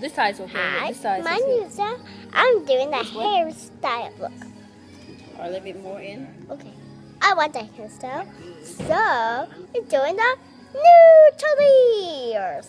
This side's okay. Hi, This side's my okay. new style. I'm doing the hairstyle. Look, Or a little bit more in. okay. I want the hairstyle. So, we're doing the new ears.